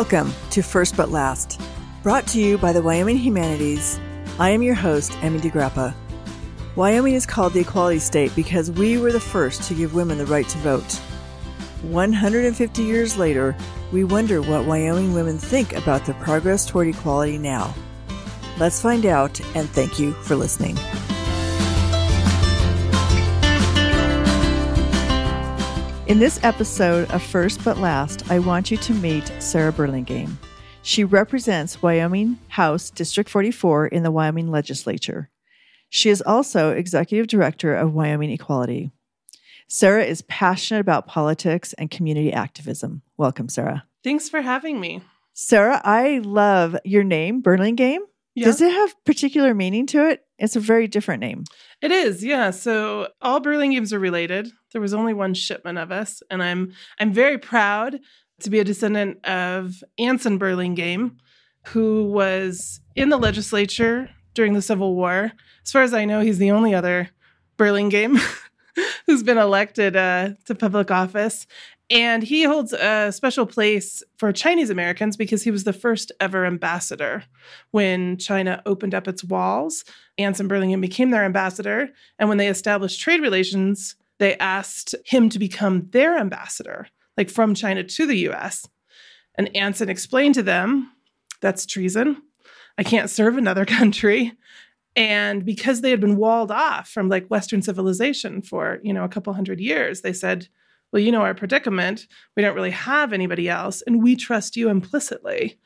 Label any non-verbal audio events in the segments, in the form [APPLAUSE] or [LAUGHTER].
Welcome to First But Last, brought to you by the Wyoming Humanities. I am your host, Emy diGrappa. Wyoming is called the Equality State because we were the first to give women the right to vote. 150 years later, we wonder what Wyoming women think about the progress toward equality now. Let's find out, and thank you for listening. In this episode of First But Last, I want you to meet Sara Burlingame. She represents Wyoming House District 44 in the Wyoming legislature. She is also executive director of Wyoming Equality. Sara is passionate about politics and community activism. Welcome, Sara. Thanks for having me. Sara, I love your name, Burlingame. Yeah. Does it have particular meaning to it? It's a very different name. It is, yeah. So all Burlingames are related. There was only one shipment of us, and I'm I'm very proud to be a descendant of Anson Burlingame, who was in the legislature during the Civil War. As far as I know, he's the only other Burlingame [LAUGHS] who's been elected uh, to public office. And he holds a special place for Chinese Americans because he was the first ever ambassador. When China opened up its walls, Anson Burlingame became their ambassador. And when they established trade relations, they asked him to become their ambassador, like from China to the US. And Anson explained to them that's treason. I can't serve another [LAUGHS] country. And because they had been walled off from like Western civilization for, you know, a couple hundred years, they said, well, you know our predicament. We don't really have anybody else, and we trust you implicitly.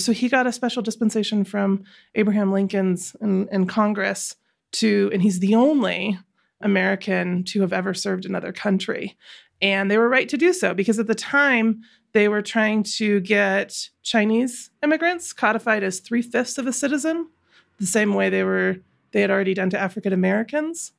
So he got a special dispensation from Abraham Lincoln's and Congress to, and he's the only American to have ever served another country. And they were right to do so because at the time they were trying to get Chinese immigrants codified as three fifths of a citizen, the same way they were they had already done to African Americans.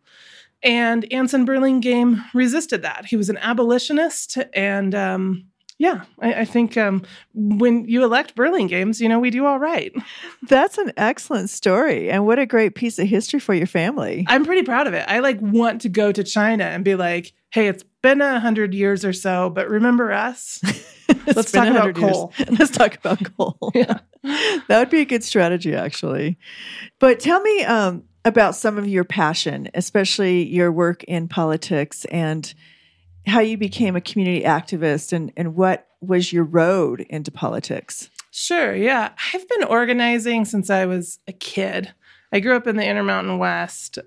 And Anson Burlingame resisted that. He was an abolitionist. And um, yeah, I, I think um, when you elect Burlingames, you know, we do all right. [LAUGHS] That's an excellent story. And what a great piece of history for your family. I'm pretty proud of it. I like want to go to China and be like, hey, it's been a hundred years or so, but remember us? [LAUGHS] [LAUGHS] Let's talk about coal. Years. Let's talk about coal. Yeah. that would be a good strategy, actually. But tell me, um, about some of your passion, especially your work in politics and how you became a community activist and, and what was your road into politics. Sure, yeah. I've been organizing since I was a kid. I grew up in the Intermountain West.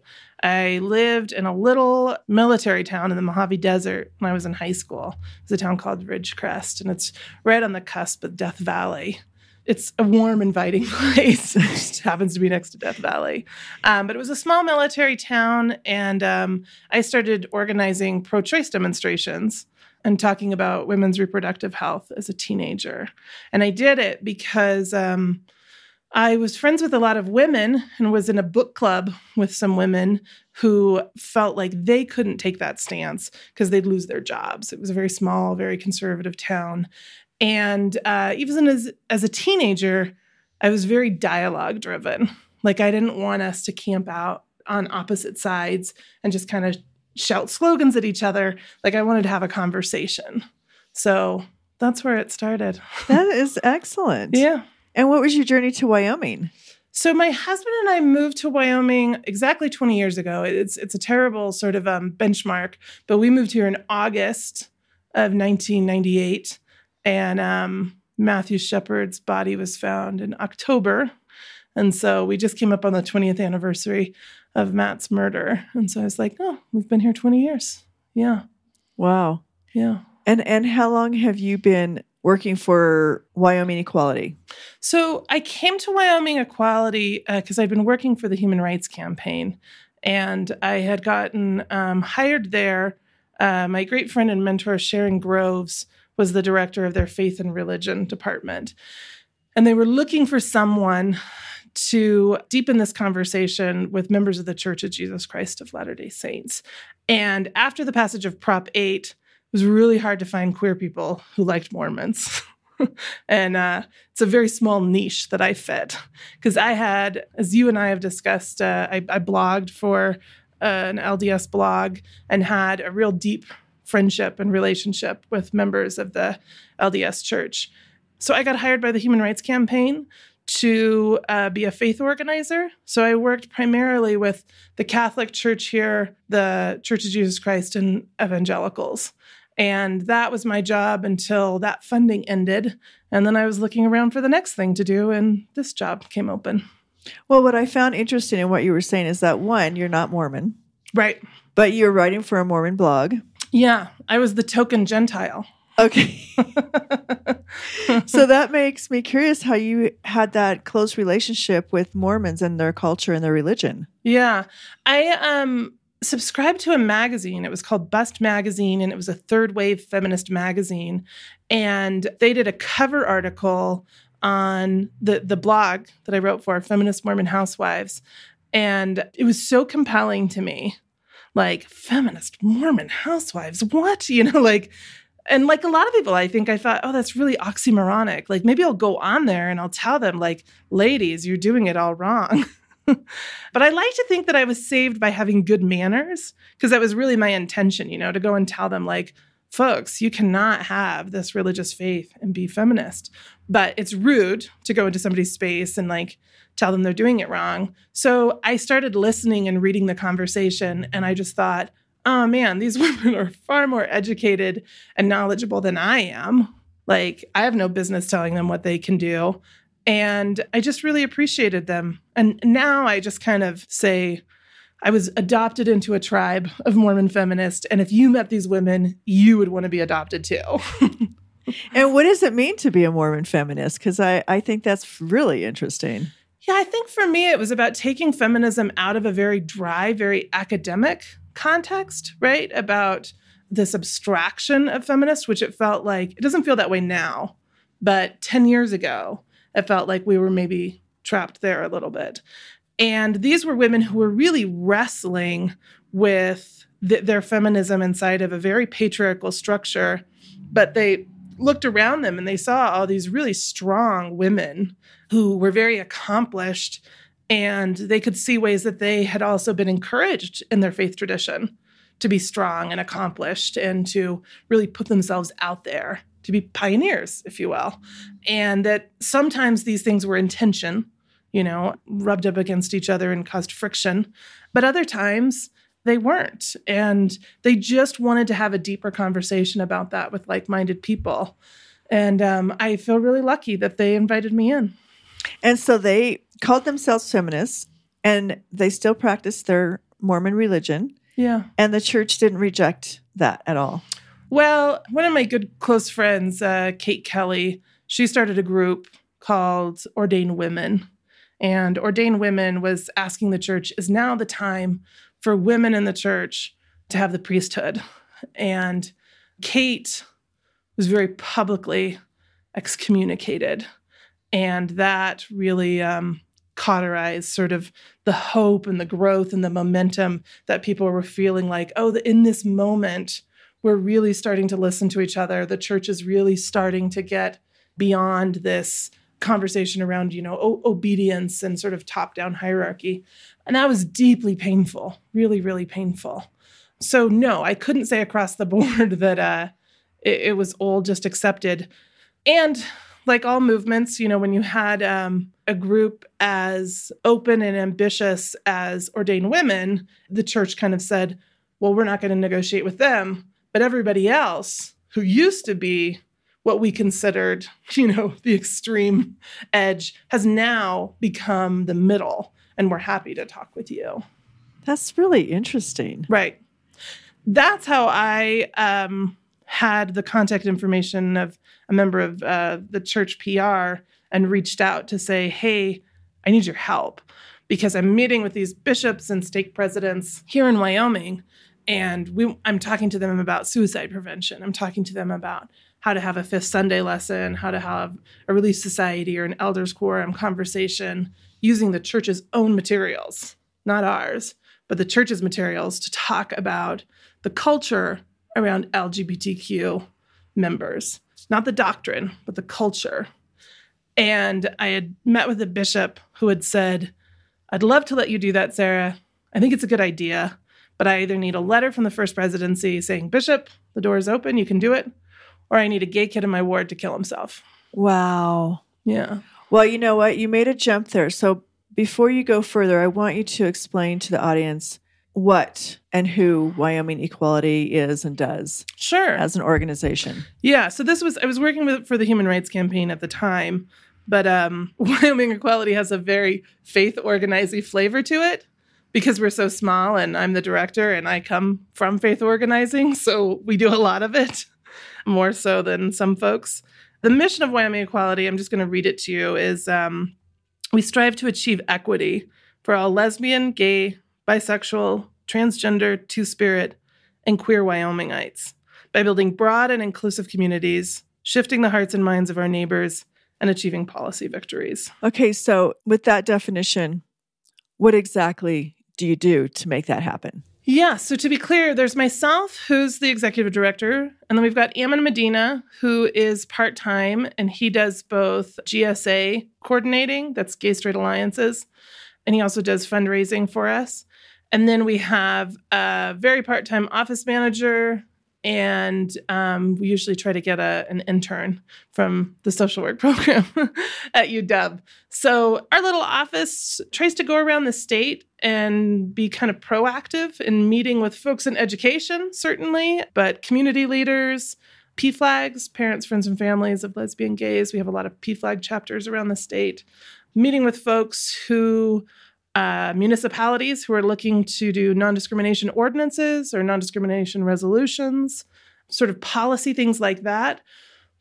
I lived in a little military town in the Mojave Desert when I was in high school. It's a town called Ridgecrest, and it's right on the cusp of Death Valley it's a warm, inviting [LAUGHS] place. it just happens to be next to Death Valley. Um, but it was a small military town, and um, I started organizing pro choice demonstrations and talking about women's reproductive health as a teenager. And I did it because um, I was friends with a lot of women and was in a book club with some women who felt like they couldn't take that stance because they'd lose their jobs. It was a very small, very conservative town. And uh, even as as a teenager, I was very dialogue driven. Like I didn't want us to camp out on opposite sides and just kind of shout slogans at each other. Like I wanted to have a conversation. So that's where it started. [LAUGHS] That is excellent. yeah. And what was your journey to Wyoming? So my husband and I moved to Wyoming exactly 20 years ago. It's it's a terrible sort of um, benchmark, but we moved here in August of 1998. And um, Matthew Shepard's body was found in October. And so we just came up on the 20th anniversary of Matt's murder. And so I was like, oh, we've been here 20 years. Yeah. Wow. Yeah. And and how long have you been working for Wyoming Equality? So I came to Wyoming Equality because uh, I'd been working for the Human Rights Campaign, and I had gotten um, hired there. Uh, my great friend and mentor Sharon Groves was the director of their faith and religion department. And they were looking for someone to deepen this conversation with members of the Church of Jesus Christ of Latter day Saints. And after the passage of Prop 8, it was really hard to find queer people who liked Mormons. [LAUGHS] and uh, it's a very small niche that I fit because I had, as you and I have discussed, uh, I, I, blogged for uh, an LDS blog and had a real deep friendship and relationship with members of the LDS church. so I got hired by the Human Rights Campaign to uh, be a faith organizer. So I worked primarily with the Catholic Church here, the Church of Jesus Christ, and evangelicals. And that was my job until that funding ended. And then I was looking around for the next thing to do, and this job came open. Well, what I found interesting in what you were saying is that one, you're not Mormon, Right. but you're writing for a Mormon blog. Yeah. I was the token Gentile. Okay. [LAUGHS] so that makes me curious how you had that close relationship with Mormons and their culture and their religion. Yeah. I um subscribed to a magazine. It was called Bust Magazine and it was a third wave feminist magazine. And they did a cover article on the the blog that I wrote for Feminist Mormon Housewives. And it was so compelling to me. Like feminist Mormon housewives, what? [LAUGHS] You know, like and like a lot of people, I think I thought, oh, that's really oxymoronic. Like maybe I'll go on there and I'll tell them, like, ladies, you're doing it all wrong. [LAUGHS] but I like to think that I was saved by having good manners because that was really my intention, you know, to go and tell them, like, folks, you cannot have this religious faith and be feminist. But it's rude to go into somebody's space and like tell them they're doing it wrong. So I started listening and reading the conversation, and I just thought, oh man, these [LAUGHS] women are far more educated and knowledgeable than I am. Like, I have no business telling them what they can do. And I just really appreciated them. And now I just kind of say, I was adopted into a tribe of Mormon feminists. And if you met these women, you would want to be adopted too. [LAUGHS] And what does it mean to be a Mormon feminist? Because I, I think that's really interesting. yeah, I think for me, it was about taking feminism out of a very dry, very academic context, right? About this abstraction of feminist, which it felt like it doesn't feel that way now, but 10 years ago, it felt like we were maybe trapped there a little bit. And these were women who were really wrestling with th- their feminism inside of a very patriarchal structure, but they looked around them and they saw all these really strong women who were very accomplished and they could see ways that they had also been encouraged in their faith tradition to be strong and accomplished and to really put themselves out there to be pioneers if you will. And that sometimes these things were in tension you know rubbed up against each other and caused friction. But other times they weren't and they just wanted to have a deeper conversation about that with like-minded people and um, i feel really lucky that they invited me in And so they called themselves feminists and they still practice their Mormon religion. yeah And the church didn't reject that at all. Well, one of my good close friends, uh, Kate Kelly, she started a group called Ordained Women. And Ordained Women was asking the church, is now the time for women in the church to have the priesthood? And Kate was very publicly excommunicated. And that really um, cauterized sort of the hope and the growth and the momentum that people were feeling like, oh, in this moment, we're really starting to listen to each other. The church is really starting to get beyond this conversation around, you know, o- obedience and sort of top-down hierarchy. And that was deeply painful, really, really painful. So no, I couldn't say across the [LAUGHS] board that uh, it, it was all just accepted. And like all movements, you know, when you had um, a group as open and ambitious as ordained women, the church kind of said, well, we're not going to negotiate with them. But everybody else who used to be what we considered, [LAUGHS] you know, the extreme edge has now become the middle. And we're happy to talk with you. That's really interesting. Right. That's how I um, had the contact information of a member of uh, the church PR and reached out to say, hey, I need your help because I'm meeting with these bishops and stake presidents here in Wyoming. And we, I'm talking to them about suicide prevention. I'm talking to them about how to have a fifth Sunday lesson, how to have a relief society or an elders quorum conversation using the church's own materials, not ours, but the church's materials to talk about the culture around LGBTQ members, not the doctrine, but the culture. And I had met with a bishop who had said, I'd love to let you do that, Sara. I think it's a good idea, but I either need a letter from the first presidency saying, Bishop, the door is open, you can do it, or I need a gay kid in my ward to kill himself. Wow. Yeah. Well, you know what? You made a jump there. So before you go further, I want you to explain to the audience what and who Wyoming Equality is and does Sure. as an organization. Yeah, so this was I was working with for the Human Rights Campaign at the time, but um, [LAUGHS] Wyoming Equality has a very faith organizing flavor to it because we're so small, and I'm the director, and I come from faith organizing, so we do a lot of it, more so than some folks. The mission of Wyoming Equality, I'm just going to read it to you, is um, we strive to achieve equity for all lesbian, gay, bisexual, transgender, two spirit, and queer Wyomingites by building broad and inclusive communities, shifting the hearts and minds of our neighbors, and achieving policy victories. Okay, so with that definition, what exactly do you do to make that happen? Yeah, so to be clear, there's myself, who's the executive director, and then we've got Ammon Medina, who is part time, and he does both GSA coordinating, that's Gay Straight Alliances, and he also does fundraising for us. And then we have a very part time office manager, and um, we usually try to get a, an intern from the social work [LAUGHS] program at UW. So our little office tries to go around the state and be kind of proactive in meeting with folks in education, certainly, but community leaders, PFLAGs, parents, friends, and families of lesbian gays. We have a lot of PFLAG chapters around the state, meeting with folks who uh, municipalities who are looking to do non discrimination ordinances or non discrimination resolutions, sort of policy things like that,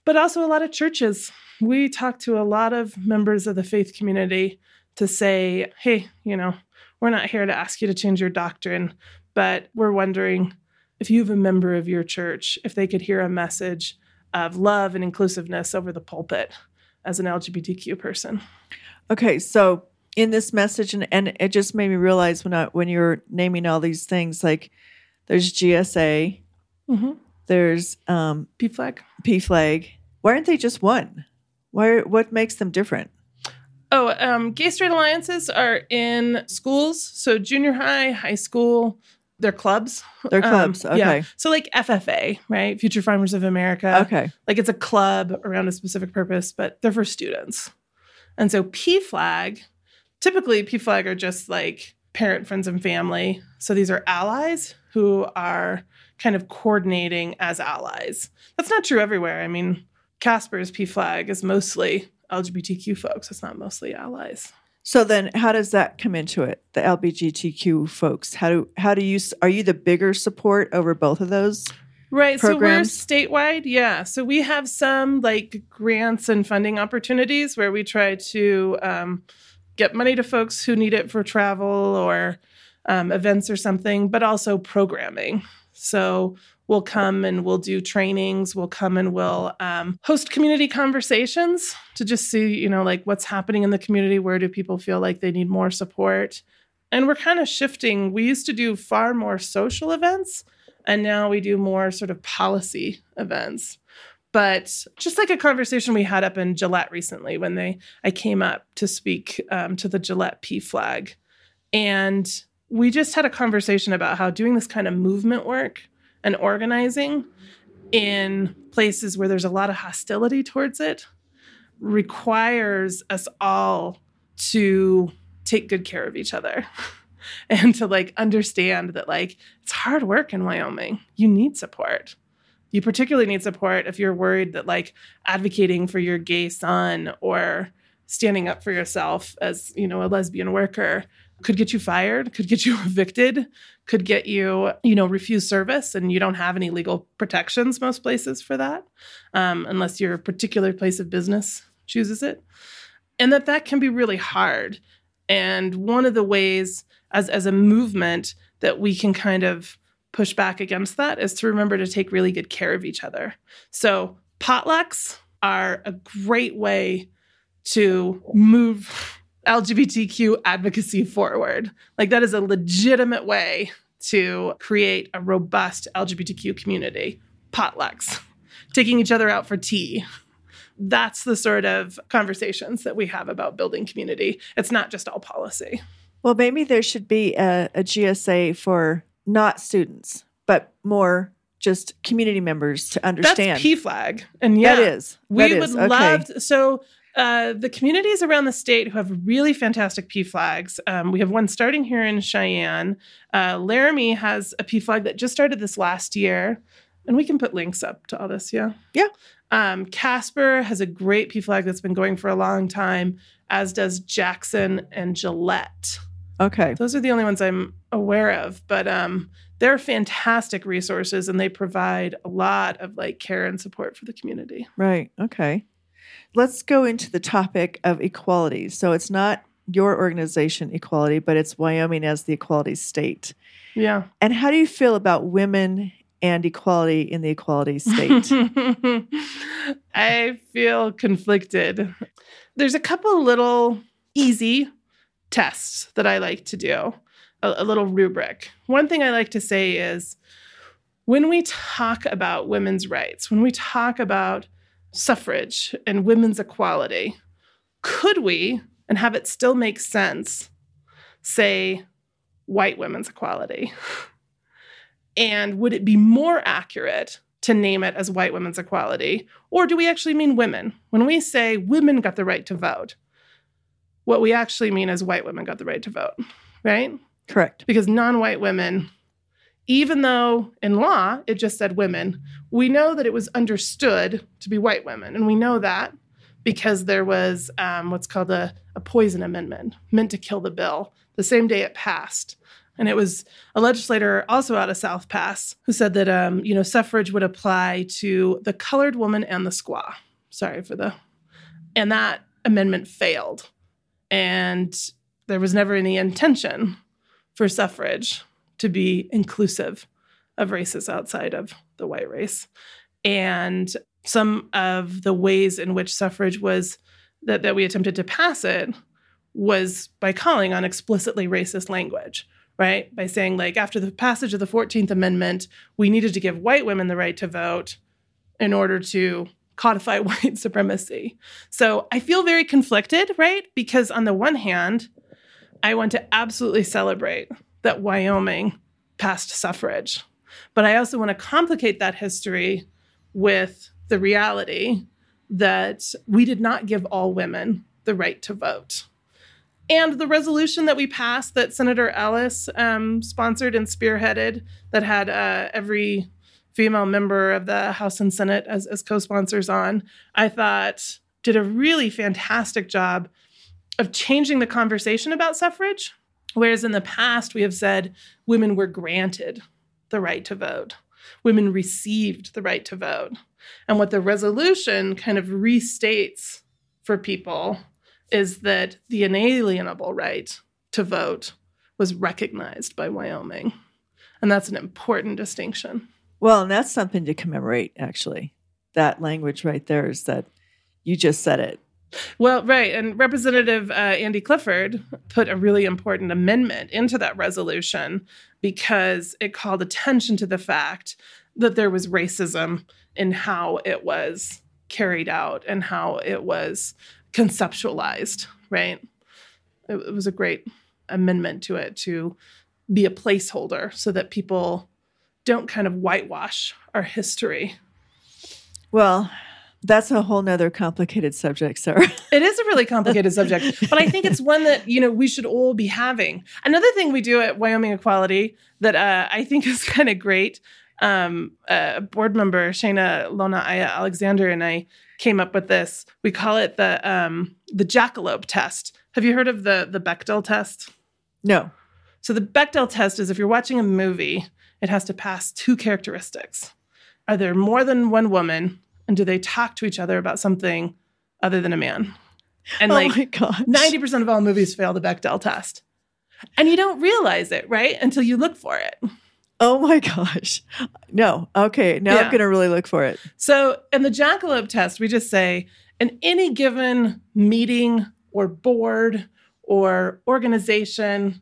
but also a lot of churches. We talk to a lot of members of the faith community to say, hey, you know, we're not here to ask you to change your doctrine, but we're wondering if you have a member of your church, if they could hear a message of love and inclusiveness over the pulpit as an LGBTQ person. Okay, so in this message, and, and it just made me realize when I when you're naming all these things, like there's GSA, Mm-hmm. there's um, PFLAG. PFLAG. Why aren't they just one? Why? What makes them different? Oh, um, gay straight alliances are in schools, so junior high, high school. They're clubs. They're Um, clubs. yeah. So like FFA, right? Future Farmers of America. Okay. Like it's a club around a specific purpose, but they're for students. And so PFLAG, typically PFLAG are just like parent, friends, and family. So these are allies who are kind of coordinating as allies. That's not true everywhere. I mean, Casper's PFLAG is mostly LGBTQ folks. It's not mostly allies. So then, how does that come into it? The LGBTQ folks. How do how do you are you the bigger support over both of those? Right. programs? So we're statewide. Yeah. So we have some like grants and funding opportunities where we try to um, get money to folks who need it for travel or um, events or something, but also programming. So we'll come and we'll do trainings. We'll come and we'll um, host community conversations to just see, you know, like what's happening in the community. Where do people feel like they need more support? And we're kind of shifting. We used to do far more social events and now we do more sort of policy events but just like a conversation we had up in gillette recently when they i came up to speak um, to the gillette PFLAG and we just had a conversation about how doing this kind of movement work and organizing in places where there's a lot of hostility towards it requires us all to take good care of each other [LAUGHS] and to like understand that like it's hard work in Wyoming. You need support. You particularly need support if you're worried that like advocating for your gay son or standing up for yourself as, you know, a lesbian worker could get you fired, could get [LAUGHS] you evicted, could get you, you know, refuse service and you don't have any legal protections most places for that. Um, unless your particular place of business chooses it. And that that can be really hard. And one of the ways as as a movement that we can kind of push back against that is to remember to take really good care of each other. So potlucks are a great way to move LGBTQ advocacy forward. Like that is a legitimate way to create a robust LGBTQ community. Potlucks, taking each other out for tea. That's the sort of conversations that we have about building community. It's not just all policy. Well, maybe there should be a, a GSA for not students, but more just community members to understand. That's PFLAG. And yeah, that is. we That would. Okay. love to, so uh, the communities around the state who have really fantastic PFLAGs. Um, we have one starting here in Cheyenne. Uh, Laramie has a PFLAG that just started this last year, and we can put links up to all this. Yeah, Yeah. Um, Casper has a great PFLAG that's been going for a long time, as does Jackson and Gillette. Okay. Those are the only ones I'm aware of, but um, they're fantastic resources, and they provide a lot of like care and support for the community. Right. Okay. Let's go into the topic of equality. So it's not your organization equality, but it's Wyoming as the equality state. Yeah. And how do you feel about women and equality in the equality state? [LAUGHS] I feel conflicted. There's a couple little easy tests that I like to do, a, a little rubric. One thing I like to say is when we talk about women's rights, when we talk about suffrage and women's equality, could we, and have it still make sense, say white women's equality? And would it be more accurate to name it as white women's equality? Or do we actually mean women? When we say women got the right to vote, what we actually mean is white women got the right to vote, right? Correct. Because non white women, even though in law it just said women, we know that it was understood to be white women. And we know that because there was um, what's called a, a poison amendment meant to kill the bill the same day it passed. And it was a legislator also out of South Pass who said that um, you know suffrage would apply to the colored woman and the squaw. Sorry for the, and that amendment failed, and there was never any intention for suffrage to be inclusive of races outside of the white race. And some of the ways in which suffrage was that, that we attempted to pass it was by calling on explicitly racist language, right? By saying, like, after the passage of the 14th Amendment, we needed to give white women the right to vote in order to codify [LAUGHS] white supremacy. So I feel very conflicted, right? Because on the one hand, I want to absolutely celebrate that Wyoming passed suffrage. But I also want to complicate that history with the reality that we did not give all women the right to vote. And the resolution that we passed that Senator Ellis um, sponsored and spearheaded, that had uh, every female member of the House and Senate as, as co sponsors on, I thought did a really fantastic job of changing the conversation about suffrage. Whereas in the past, we have said women were granted the right to vote, women received the right to vote. And what the resolution kind of restates for people is that the inalienable right to vote was recognized by Wyoming. And that's an important distinction. Well, and that's something to commemorate, actually. That language right there is that you just said it. Well, right. And Representative uh, Andi Clifford put a really important amendment into that resolution because it called attention to the fact that there was racism in how it was carried out and how it was conceptualized, right? It, it was a great amendment to it to be a placeholder so that people don't kind of whitewash our history. Well, that's a whole nother complicated subject, Sara. [LAUGHS] It is a really complicated subject, but I think it's one that you know we should all be having. Another thing we do at Wyoming Equality that uh, I think is [LAUGHS] kind of great. Um, uh, board member Shayna Lona Aya Alexander and I came up with this. We call it the um, the jackalope test. Have you heard of the the Bechdel test? No. So the Bechdel test is if you're watching a movie, it has to pass two characteristics. Are there more than one woman, and do they talk to each other about something other than a man? And oh like my gosh. ninety percent of all movies fail the Bechdel test, and you don't realize it right until you look for it. Oh my gosh. No. Okay. Now Yeah. I'm going to really look for it. So in the jackalope test, we just say in any given meeting or board or organization,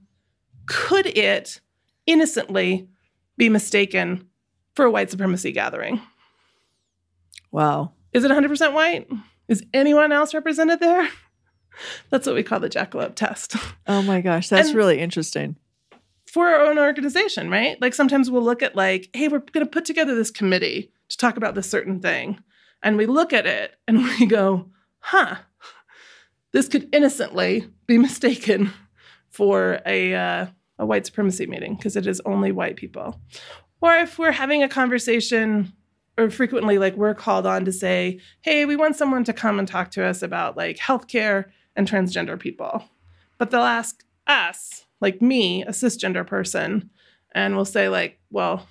could it innocently be mistaken for a white supremacy gathering? Wow. Is it 100% white? Is anyone else represented there? [LAUGHS] That's what we call the jackalope test. [LAUGHS] Oh my gosh. That's And- really interesting. for our own organization, right? Like sometimes we'll look at like, hey, we're going to put together this committee to talk about this certain thing. And we look at it and [LAUGHS] we go, huh, this could innocently be mistaken for a, uh, a white supremacy meeting because it is only white people. Or if we're having a conversation, or frequently like we're called on to say, hey, we want someone to come and talk to us about like healthcare and transgender people. But they'll ask us, like me, a cisgender person, and we'll say, like, well,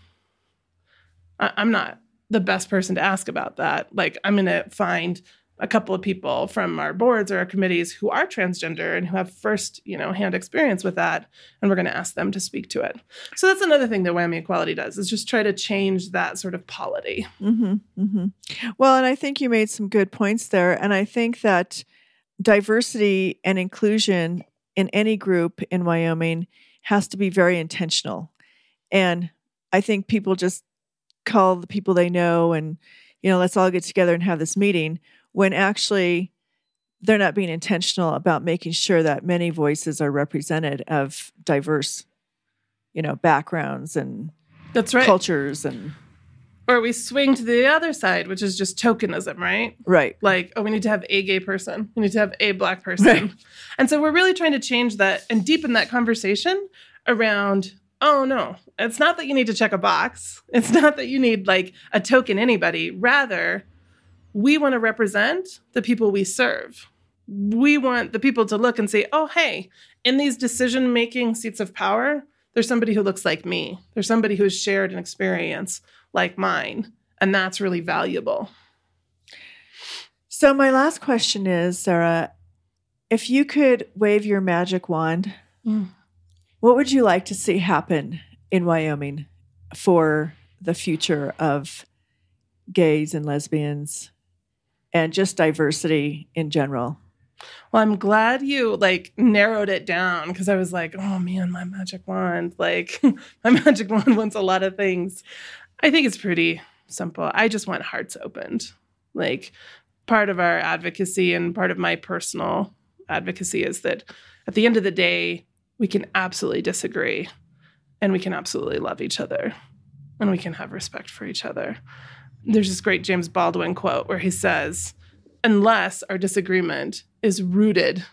I- I'm not the best person to ask about that. Like, I'm going to find a couple of people from our boards or our committees who are transgender and who have first, you know, hand experience with that, and we're going to ask them to speak to it. So that's another thing that Wyoming Equality does is just try to change that sort of polity. Mm-hmm, mm-hmm. Well, and I think you made some good points there, and I think that diversity and inclusion in any group in Wyoming has to be very intentional, and I think people just call the people they know and you know let's all get together and have this meeting when actually they're not being intentional about making sure that many voices are represented of diverse you know backgrounds and That's right. cultures and Or we swing to the other side, which is just tokenism, right? right Like, oh, we need to have a gay person. We need to have a black person. Right. And so we're really trying to change that and deepen that conversation around, oh no, it's not that you need to check a box. It's not that you need like a token anybody. Rather, we want to represent the people we serve. We want the people to look and say, oh, hey, in these decision making seats of power, there's somebody who looks like me. There's somebody who has shared an experience like mine. And that's really valuable. So, my last question is Sara, if you could wave your magic wand, Mm. what would you like to see happen in Wyoming for the future of gays and lesbians and just diversity in general? Well, I'm glad you like narrowed it down because I was like, oh man, my magic wand. Like, [LAUGHS] my magic wand wants a lot of things. I think it's pretty simple. I just want hearts opened. Like, part of our advocacy and part of my personal advocacy is that at the end of the day, we can absolutely disagree and we can absolutely love each other and we can have respect for each other. There's this great James Baldwin quote where he says, unless our disagreement is rooted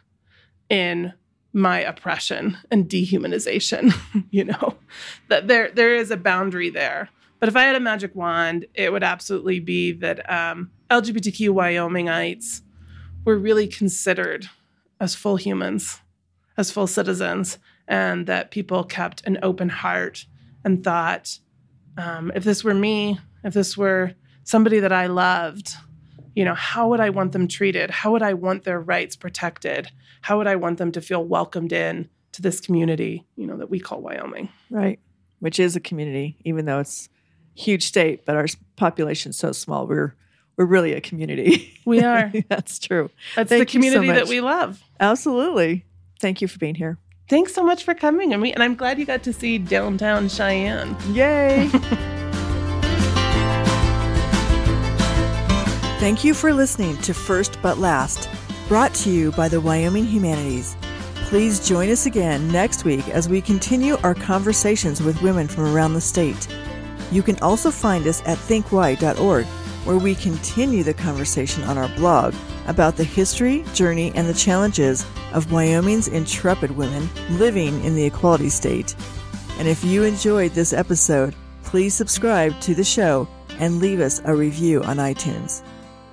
in my oppression and dehumanization, [LAUGHS] you know, that there there is a boundary there. But if I had a magic wand, it would absolutely be that um, LGBTQ Wyomingites were really considered as full humans, as full citizens, and that people kept an open heart and thought, um, if this were me, if this were somebody that I loved, you know, how would I want them treated? How would I want their rights protected? How would I want them to feel welcomed in to this community, you know, that we call Wyoming? Right. Which is a community, even though it's a huge state, but our population's so small. We're we're really a community. We are. [LAUGHS] That's true. That's Thank the you so community that we love. Absolutely. Thank you for being here. Thanks so much for coming. And, we, and I'm glad you got to see downtown Cheyenne. Yay! [LAUGHS] Thank you for listening to First But Last, brought to you by the Wyoming Humanities. Please join us again next week as we continue our conversations with women from around the state. You can also find us at thinkwy.org, where we continue the conversation on our blog about the history, journey, and the challenges of Wyoming's intrepid women living in the equality state. And if you enjoyed this episode, please subscribe to the show and leave us a review on iTunes.